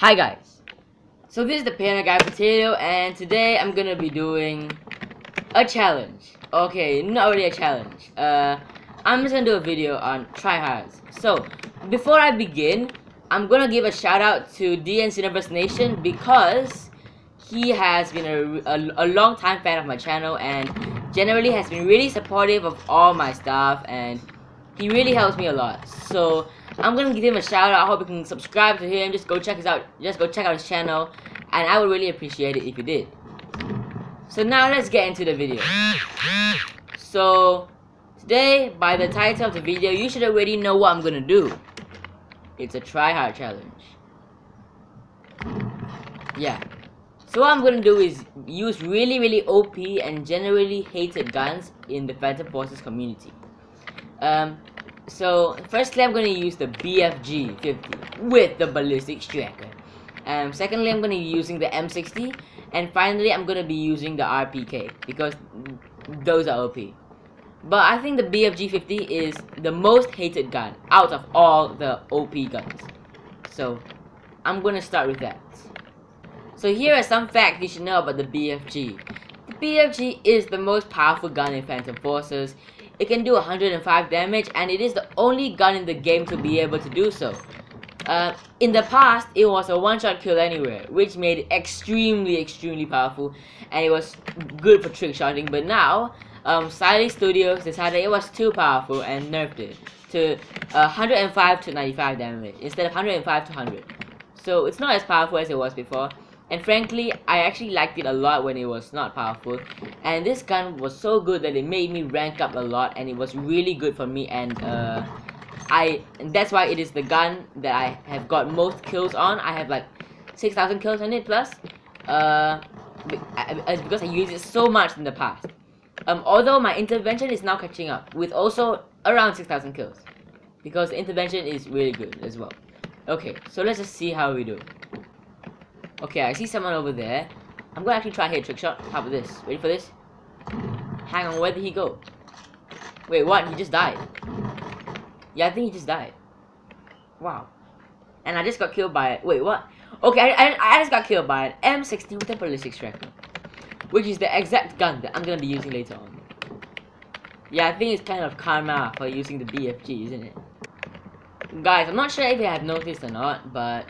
Hi guys, so this is the Piano Guy Potato and today I'm gonna be doing a challenge. Okay, not really a challenge. Uh, I'm just gonna do a video on tryhards. So, before I begin, I'm gonna give a shout out to DB Xenoverse Nation because he has been a, a, a long time fan of my channel and generally has been really supportive of all my stuff and he really helps me a lot. So, I'm gonna give him a shout out. I hope you can subscribe to him. Just go check his out. Just go check out his channel, and I would really appreciate it if you did. So now let's get into the video. So today, by the title of the video, you should already know what I'm gonna do. It's a try hard challenge. Yeah. So what I'm gonna do is use really really OP and generally hated guns in the Phantom Forces community. Um, so firstly I'm going to use the BFG 50 with the ballistic striker. Um, secondly I'm going to be using the M60 and finally I'm going to be using the RPK because those are OP. But I think the BFG 50 is the most hated gun out of all the OP guns. So I'm going to start with that. So here are some facts you should know about the BFG. The BFG is the most powerful gun in Phantom Forces it can do 105 damage and it is the only gun in the game to be able to do so. Uh, in the past, it was a one-shot kill anywhere, which made it extremely, extremely powerful, and it was good for trick shotting. But now, um, StyLiS Studios decided it was too powerful and nerfed it to uh, 105 to 95 damage instead of 105 to 100. So it's not as powerful as it was before, and frankly, I actually liked it a lot when it was not powerful. And this gun was so good that it made me rank up a lot and it was really good for me and uh, I that's why it is the gun that I have got most kills on. I have like 6,000 kills on it plus. Uh, it's because I used it so much in the past. Um, although my intervention is now catching up with also around 6,000 kills. Because the intervention is really good as well. Okay, so let's just see how we do. Okay, I see someone over there. I'm gonna actually try hit trick shot. How about this? Ready for this? Hang on, where did he go? Wait, what? He just died. Yeah, I think he just died. Wow. And I just got killed by... It. Wait, what? Okay, I, I, I just got killed by an M60 with a ballistic striker. Which is the exact gun that I'm gonna be using later on. Yeah, I think it's kind of karma for using the BFG, isn't it? Guys, I'm not sure if you have noticed or not, but...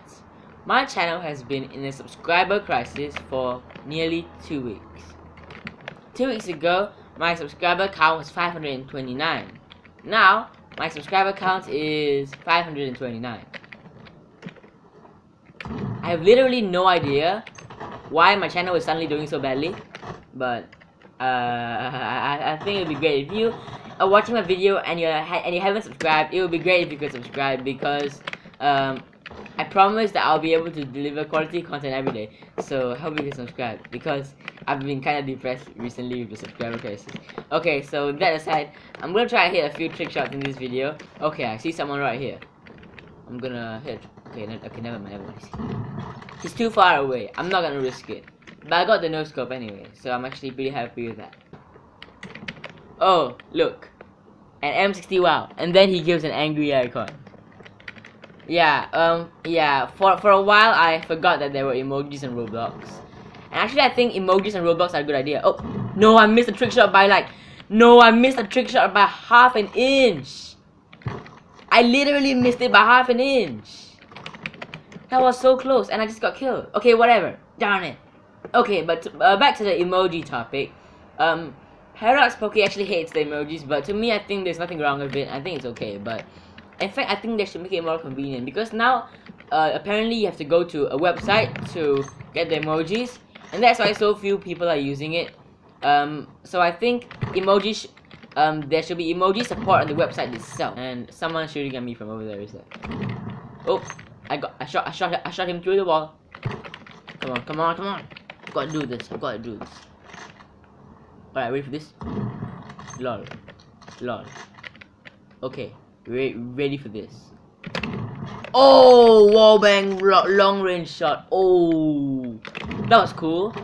My channel has been in a subscriber crisis for nearly two weeks. Two weeks ago, my subscriber count was 529. Now, my subscriber count is 529. I have literally no idea why my channel is suddenly doing so badly, but uh, I, I think it would be great if you are watching my video and you and you haven't subscribed. It would be great if you could subscribe because um, I promise that I'll be able to deliver quality content every day. So help me to subscribe because I've been kind of depressed recently with the subscriber crisis. Okay, so that aside, I'm gonna try to hit a few trick shots in this video. Okay, I see someone right here. I'm gonna hit. Okay, okay, never mind, never mind. He's too far away. I'm not gonna risk it. But I got the no scope anyway, so I'm actually pretty happy with that. Oh, look. An M60 wow. And then he gives an angry icon. Yeah, um, yeah, for, for a while I forgot that there were emojis in Roblox. And actually I think emojis and Roblox are a good idea. Oh, no, I missed a trick shot by like, no, I missed a trick shot by half an inch. I literally missed it by half an inch. That was so close and I just got killed. Okay, whatever. Darn it. Okay, but uh, back to the emoji topic. Um, Paradox Poke actually hates the emojis, but to me I think there's nothing wrong with it. I think it's okay, but in fact, I think they should make it more convenient because now, uh, apparently you have to go to a website to get the emojis, and that's why so few people are using it. Um, so I think emojis, um, there should be emoji support on the website itself. And someone shooting at me from over there is that? Oh, I got, I shot, I shot, I shot him through the wall. Come on, come on, come on! I gotta do this. I gotta do this. Alright, wait for this. Lol, lol. Okay. Re ready for this. Oh, wall bang, long range shot. Oh, that was cool.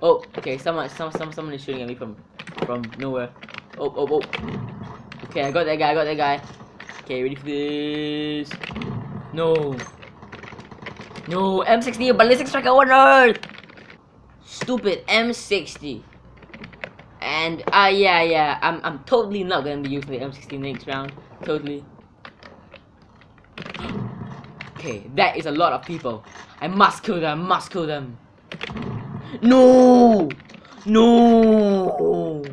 Oh, okay. Someone, some, some, someone is shooting at me from, from nowhere. Oh, oh, oh. Okay, I got that guy. I got that guy. Okay, ready for this? No. No, M60 ballistic striker on Earth. Stupid M60. And uh yeah yeah, I'm I'm totally not gonna be using the M60 next round. Totally. Okay, that is a lot of people. I must kill them, I must kill them. No! No!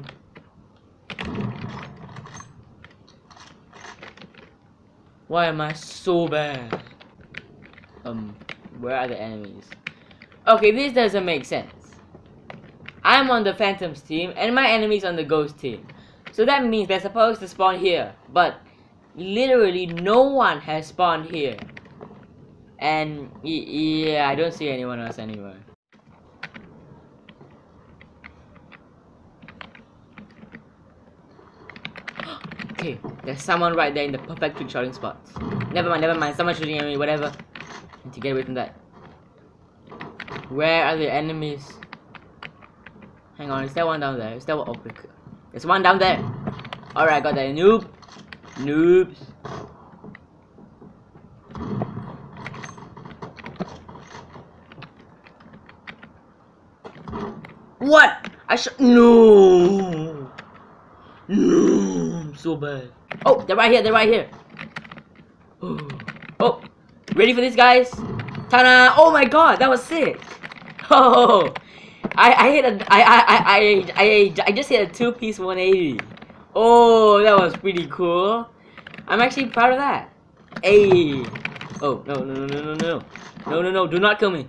Why am I so bad? Um, where are the enemies? Okay, this doesn't make sense. I'm on the Phantoms team, and my enemy's on the Ghost team. So that means they're supposed to spawn here, but literally no one has spawned here. And yeah, I don't see anyone else anywhere. okay, there's someone right there in the perfect trick shooting spot. Never mind, never mind. Someone shooting at me, whatever. Need to get away from that. Where are the enemies? Hang on, is there one down there? Is there one? Oh, there's one down there. Alright, got that. Noob. Noobs. What? I should. No. No. So bad. Oh, they're right here. They're right here. Oh, ready for this, guys? Ta-da! Oh my god, that was sick. Oh, I I hit a I I I I I just hit a two-piece 180. Oh, that was pretty cool. I'm actually proud of that. Hey. Oh no no no no no no no no no! Do not kill me.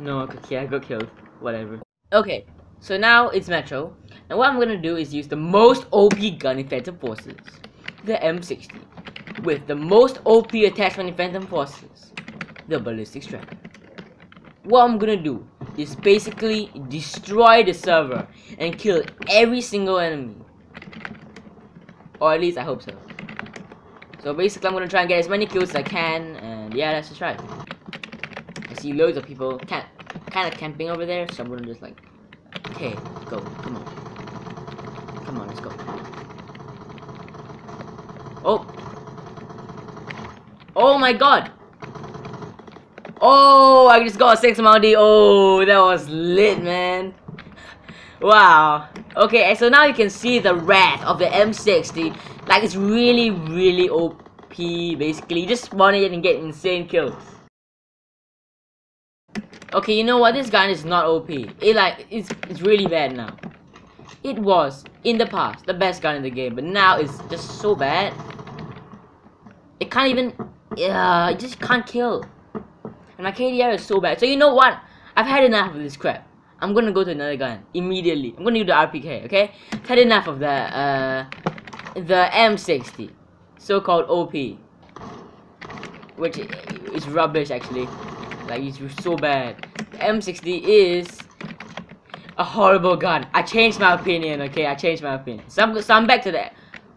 No, okay, I got killed. Whatever. Okay, so now it's Metro, and what I'm gonna do is use the most OP gun in Phantom Forces, the M60, with the most OP attachment in Phantom Forces, the Ballistic Striker. What I'm gonna do is basically destroy the server and kill every single enemy. Or at least I hope so. So basically I'm gonna try and get as many kills as I can, and yeah, let's just try. I see loads of people, can't kind of camping over there, so I'm gonna just like, okay, go, come on, come on, let's go. Oh, oh my god! Oh, I just got a six Mountie. Oh, that was lit, man. Wow. Okay, so now you can see the wrath of the M60. Like, it's really, really OP, basically. You just spawn it and get insane kills. Okay, you know what? This gun is not OP. It like it's it's really bad now. It was in the past the best gun in the game, but now it's just so bad. It can't even. Yeah, it just can't kill. And my KDR is so bad. So you know what? I've had enough of this crap. I'm gonna go to another gun immediately. I'm gonna do the RPK. Okay? I've had enough of the uh the M60, so-called OP, which is rubbish actually. Like, it's so bad. The M60 is a horrible gun. I changed my opinion, okay? I changed my opinion. So I'm, so I'm back to that.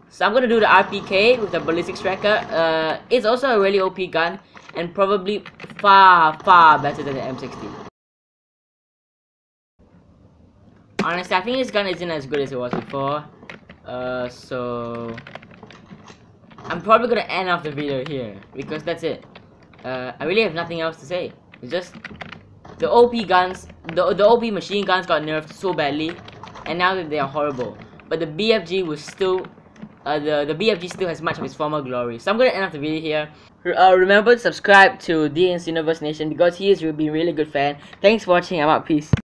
So I'm gonna do the RPK with the ballistic striker. Uh, it's also a really OP gun and probably far, far better than the M60. Honestly, I think this gun isn't as good as it was before. Uh, so I'm probably gonna end off the video here because that's it. Uh, I really have nothing else to say. It's just the OP guns, the the OP machine guns got nerfed so badly, and now that they are horrible. But the BFG was still, uh, the the BFG still has much of its former glory. So I'm gonna end off the video here. Uh, remember to subscribe to DB Xenoverse Nation because he is been really good fan. Thanks for watching. I'm out. Peace.